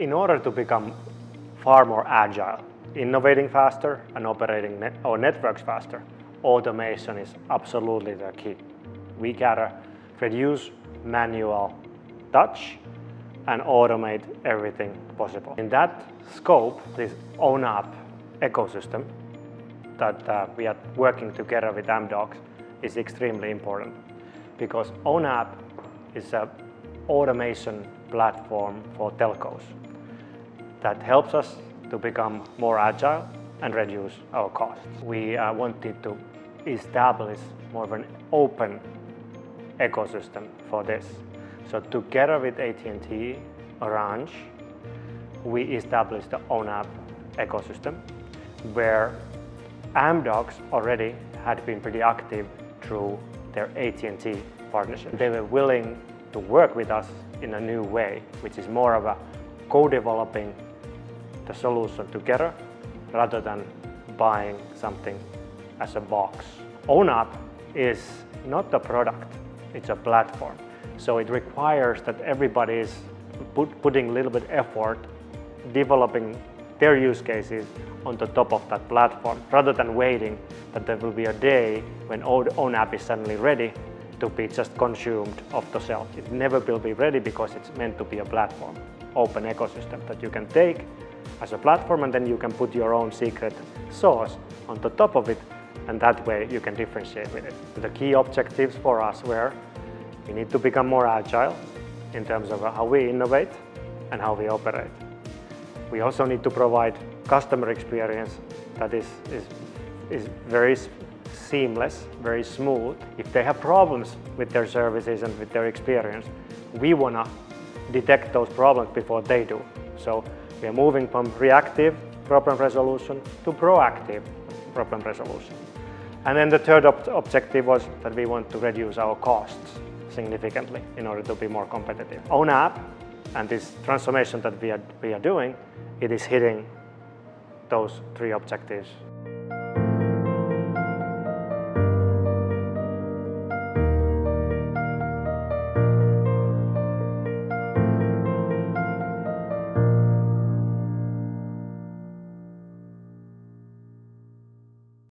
In order to become far more agile, innovating faster and operating net our networks faster, automation is absolutely the key. We gotta reduce manual touch and automate everything possible. In that scope, this ONAP ecosystem that uh, we are working together with Amdocs is extremely important because ONAP is an automation platform for telcos that helps us to become more agile and reduce our costs. We uh, wanted to establish more of an open ecosystem for this. So together with AT&T, Orange, we established the own ecosystem where Amdocs already had been pretty active through their AT&T partnership. They were willing to work with us in a new way, which is more of a co-developing the solution together rather than buying something as a box. ONAP is not a product, it's a platform. So it requires that everybody is put, putting a little bit effort developing their use cases on the top of that platform rather than waiting that there will be a day when own is suddenly ready to be just consumed off the shelf. It never will be ready because it's meant to be a platform, open ecosystem that you can take as a platform and then you can put your own secret sauce on the top of it and that way you can differentiate with it. The key objectives for us were we need to become more agile in terms of how we innovate and how we operate. We also need to provide customer experience that is, is, is very seamless, very smooth. If they have problems with their services and with their experience, we want to detect those problems before they do. So we are moving from reactive problem resolution to proactive problem resolution. And then the third ob objective was that we want to reduce our costs significantly in order to be more competitive. ONAP and this transformation that we are, we are doing, it is hitting those three objectives